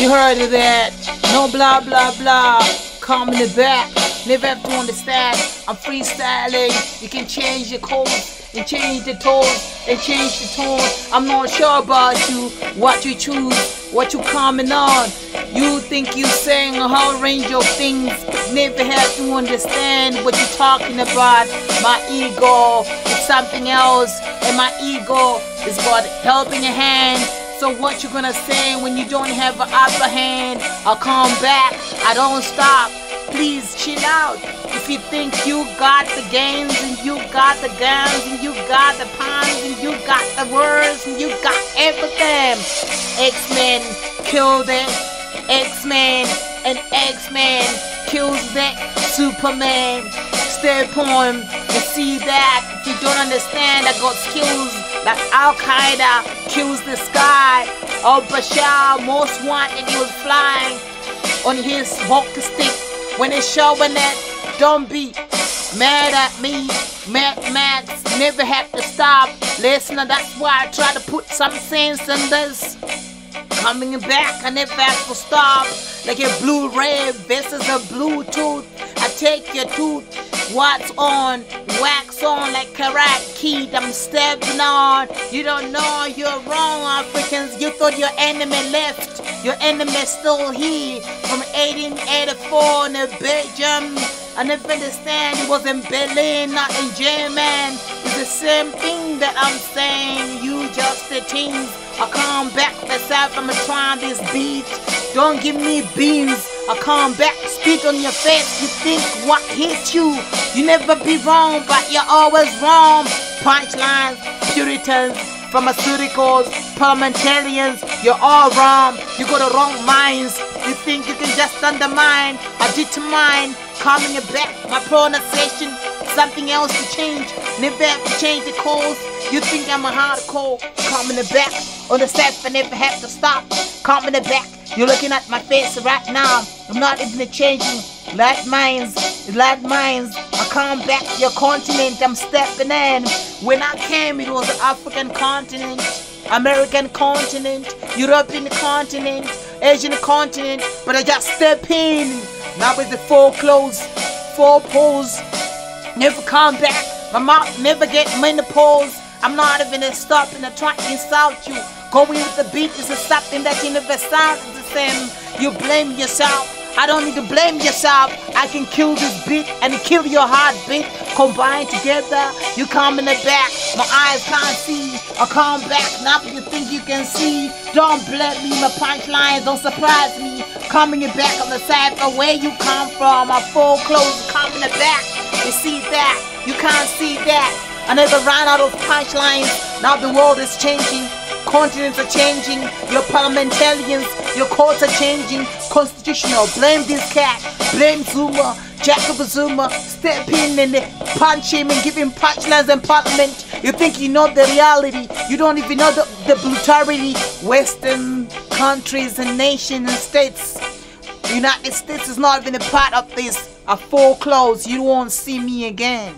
You heard of that? No blah blah blah. Come in the back. Never have to understand. I'm freestyling. You can change your codes and change the tones and change the tone. I'm not sure about you, what you choose, what you coming on. You think you sing a whole range of things. Never have to understand what you're talking about. My ego is something else, and my ego is what helping a hand. So what you gonna say when you don't have an upper hand? I'll come back, I don't stop. Please chill out. If you think you got the games and you got the guns and you got the puns and you got the words and you got everything. X-Men killed it. X-Men and X-Men kills that Superman. Step on and see that. If you don't understand, I got skills like Al Qaeda kills the sky. Al Bashar, most wanted, he was flying on his walker stick. When it's showing that, don't be mad at me. Mad Max never have to stop. Listen, that's why I try to put some sense in this. Coming back, I never have to stop. Like a Blu-ray versus a Bluetooth. I take your tooth. What's on? Wax on like Karate Kid. I'm stepping on. You don't know you're wrong, Africans. You thought your enemy left. Your enemy still here from 1884 in Belgium. I never understand. It was in Berlin, not in German. It's the same thing that I'm saying. You just the teens. I come back south. I'm trying this beat. Don't give me beans. I come back, spit on your face. You think what hit you? You never be wrong, but you're always wrong. Punchlines, Puritans, pharmaceuticals, parliamentarians, you're all wrong. You got the wrong minds. You think you can just undermine, I determine, calming it back, my pronunciation, something else to change. Never have to change the course. You think I'm a hardcore, calming it back. On the set, I never have to stop, calming it back. You're looking at my face right now. I'm not even changing. Light minds, light minds. I come back to your continent. I'm stepping in. When I came, it was the African continent, American continent, European continent, Asian continent. But I just step in. Now with the four clothes, four poles. Never come back. My mouth never get menopause. I'm not even stopping to try to insult you. Going with the beat is something that you never sound the same. You blame yourself. I don't need to blame yourself. I can kill this beat and kill your heartbeat. Combined together, you come in the back. My eyes can't see. I come back. Now you think you can see. Don't blame me. My punchlines don't surprise me. Coming back on the side of where you come from. My full clothes coming back. You see that? You can't see that. I never ran out of punchlines. Now the world is changing. Continents are changing. Your parliamentarians, your courts are changing. Constitutional. Blame this cat. Blame Zuma. Jacob Zuma. Step in and punch him and give him punchlines and parliament. You think you know the reality. You don't even know the, the brutality. Western countries and nations and states. United States is not even a part of this. I foreclose. You won't see me again.